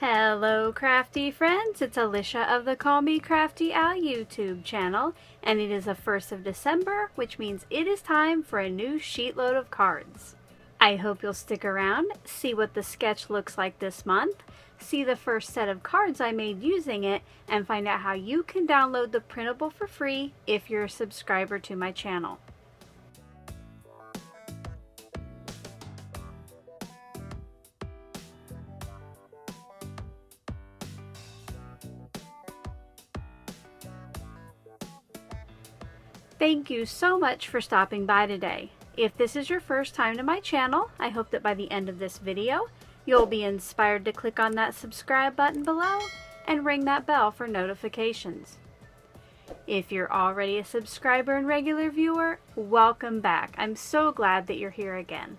Hello crafty friends, it's Alicia of the Call Me Crafty Al YouTube channel and it is the 1st of December which means it is time for a new sheetload of cards. I hope you'll stick around, see what the sketch looks like this month, see the first set of cards I made using it, and find out how you can download the printable for free if you're a subscriber to my channel. Thank you so much for stopping by today. If this is your first time to my channel, I hope that by the end of this video, you'll be inspired to click on that subscribe button below and ring that bell for notifications. If you're already a subscriber and regular viewer, welcome back. I'm so glad that you're here again.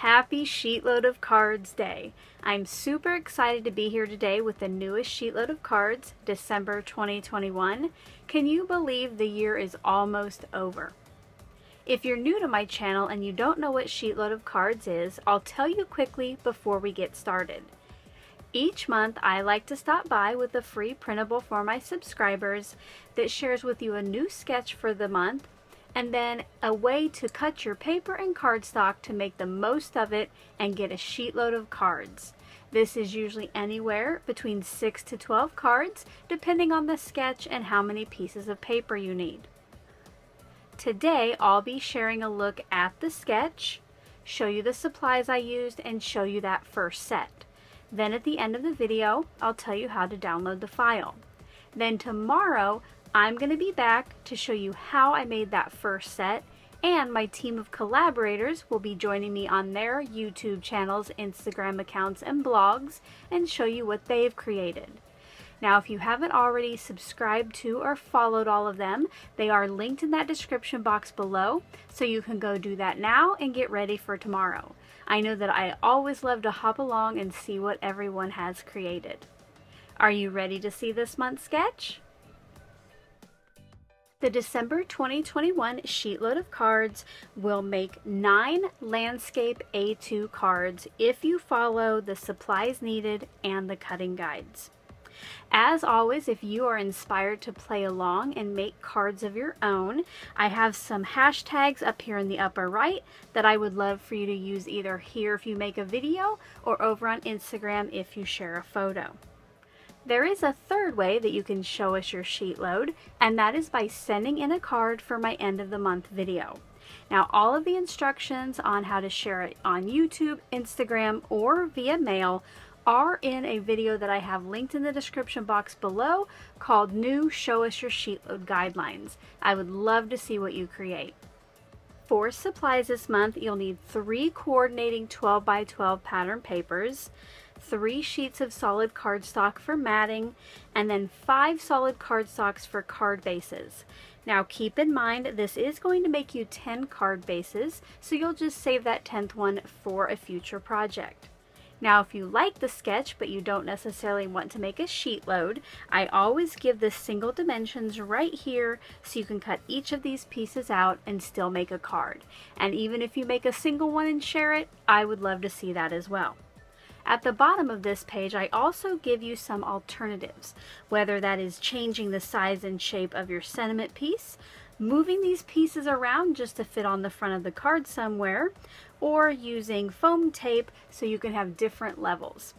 Happy Sheetload of Cards Day. I'm super excited to be here today with the newest Sheetload of Cards, December 2021. Can you believe the year is almost over? If you're new to my channel and you don't know what Sheetload of Cards is, I'll tell you quickly before we get started. Each month, I like to stop by with a free printable for my subscribers that shares with you a new sketch for the month and then a way to cut your paper and cardstock to make the most of it and get a sheetload of cards. This is usually anywhere between 6 to 12 cards, depending on the sketch and how many pieces of paper you need. Today, I'll be sharing a look at the sketch, show you the supplies I used, and show you that first set. Then at the end of the video, I'll tell you how to download the file. Then tomorrow, I'm going to be back to show you how I made that first set and my team of collaborators will be joining me on their YouTube channels, Instagram accounts, and blogs and show you what they've created. Now, if you haven't already subscribed to or followed all of them, they are linked in that description box below, so you can go do that now and get ready for tomorrow. I know that I always love to hop along and see what everyone has created. Are you ready to see this month's sketch? The December 2021 sheetload of cards will make nine landscape A2 cards if you follow the supplies needed and the cutting guides. As always, if you are inspired to play along and make cards of your own, I have some hashtags up here in the upper right that I would love for you to use either here if you make a video or over on Instagram if you share a photo. There is a third way that you can show us your sheet load, and that is by sending in a card for my end of the month video. Now, all of the instructions on how to share it on YouTube, Instagram, or via mail are in a video that I have linked in the description box below called New Show Us Your Sheet Load Guidelines. I would love to see what you create. For supplies this month, you'll need three coordinating 12 by 12 pattern papers, three sheets of solid cardstock for matting, and then five solid cardstocks for card bases. Now keep in mind this is going to make you 10 card bases, so you'll just save that 10th one for a future project. Now if you like the sketch but you don't necessarily want to make a sheet load, I always give the single dimensions right here so you can cut each of these pieces out and still make a card. And even if you make a single one and share it, I would love to see that as well. At the bottom of this page, I also give you some alternatives, whether that is changing the size and shape of your sentiment piece, moving these pieces around just to fit on the front of the card somewhere, or using foam tape so you can have different levels.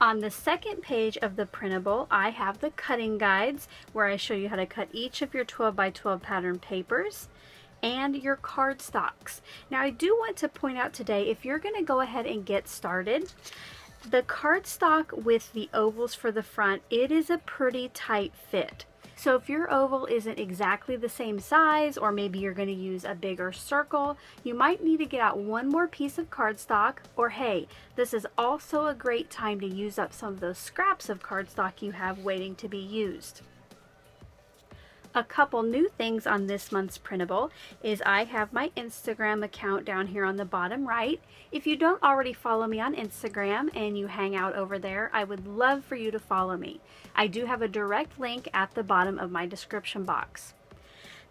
On the second page of the printable, I have the cutting guides where I show you how to cut each of your 12 by 12 pattern papers and your cardstocks. Now I do want to point out today, if you're going to go ahead and get started, the cardstock with the ovals for the front, it is a pretty tight fit. So if your oval isn't exactly the same size, or maybe you're going to use a bigger circle, you might need to get out one more piece of cardstock, or hey, this is also a great time to use up some of those scraps of cardstock you have waiting to be used. A couple new things on this month's printable is I have my Instagram account down here on the bottom right. If you don't already follow me on Instagram and you hang out over there, I would love for you to follow me. I do have a direct link at the bottom of my description box.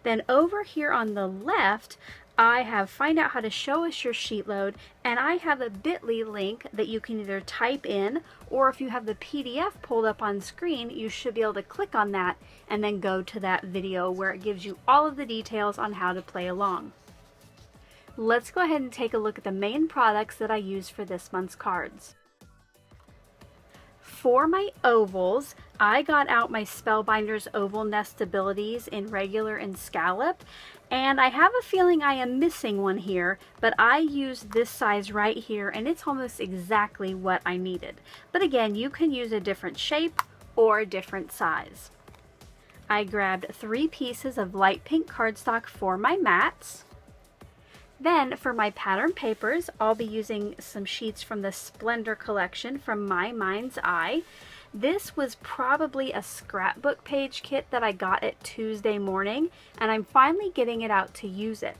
Then over here on the left, I have find out how to show us your sheet load and I have a bit.ly link that you can either type in or if you have the PDF pulled up on screen you should be able to click on that and then go to that video where it gives you all of the details on how to play along. Let's go ahead and take a look at the main products that I use for this month's cards. For my ovals, I got out my Spellbinders Oval Nestabilities in regular and scallop, and I have a feeling I am missing one here, but I used this size right here, and it's almost exactly what I needed. But again, you can use a different shape or a different size. I grabbed three pieces of light pink cardstock for my mats. Then for my pattern papers, I'll be using some sheets from the Splendor collection from My Mind's Eye. This was probably a scrapbook page kit that I got at Tuesday morning, and I'm finally getting it out to use it.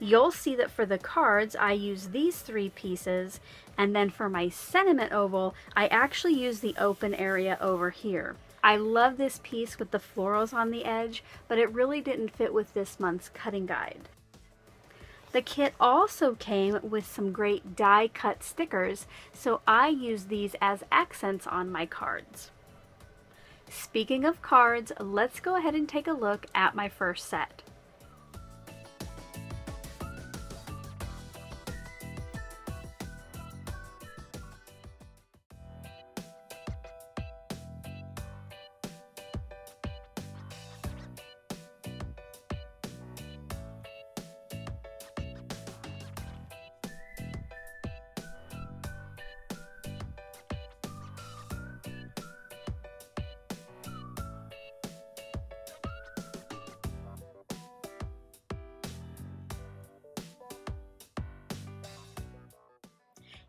You'll see that for the cards, I use these three pieces, and then for my sentiment oval, I actually use the open area over here. I love this piece with the florals on the edge, but it really didn't fit with this month's cutting guide. The kit also came with some great die cut stickers, so I use these as accents on my cards. Speaking of cards, let's go ahead and take a look at my first set.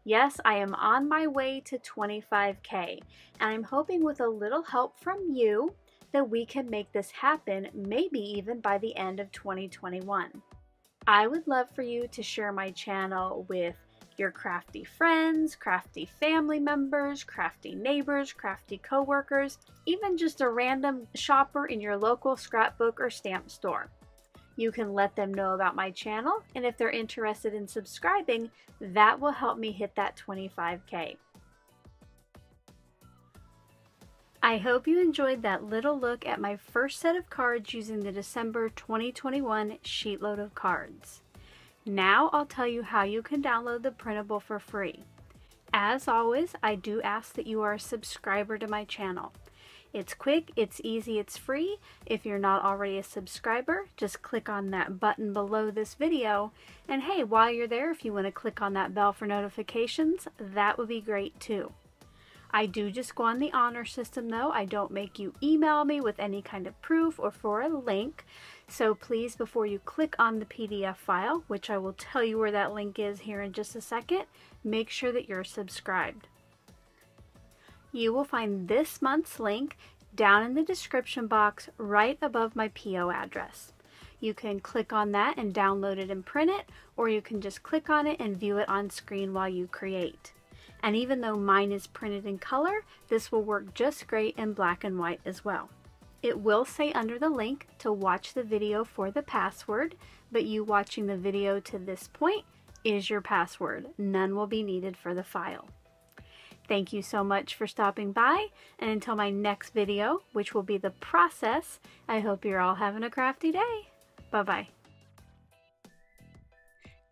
Yes, I am on my way to 25K, and I'm hoping with a little help from you that we can make this happen, maybe even by the end of 2021. I would love for you to share my channel with your crafty friends, crafty family members, crafty neighbors, crafty coworkers, even just a random shopper in your local scrapbook or stamp store. You can let them know about my channel, and if they're interested in subscribing, that will help me hit that 25K. I hope you enjoyed that little look at my first set of cards using the December 2021 sheetload of cards. Now I'll tell you how you can download the printable for free. As always, I do ask that you are a subscriber to my channel. It's quick, it's easy, it's free. If you're not already a subscriber, just click on that button below this video. And hey, while you're there, if you want to click on that bell for notifications, that would be great too. I do just go on the honor system though. I don't make you email me with any kind of proof or for a link. So please, before you click on the PDF file, which I will tell you where that link is here in just a second, make sure that you're subscribed you will find this month's link down in the description box right above my PO address. You can click on that and download it and print it, or you can just click on it and view it on screen while you create. And even though mine is printed in color, this will work just great in black and white as well. It will say under the link to watch the video for the password, but you watching the video to this point is your password. None will be needed for the file. Thank you so much for stopping by, and until my next video, which will be the process, I hope you're all having a crafty day. Bye-bye.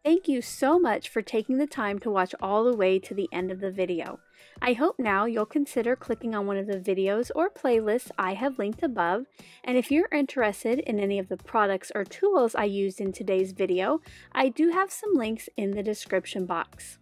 Thank you so much for taking the time to watch all the way to the end of the video. I hope now you'll consider clicking on one of the videos or playlists I have linked above, and if you're interested in any of the products or tools I used in today's video, I do have some links in the description box.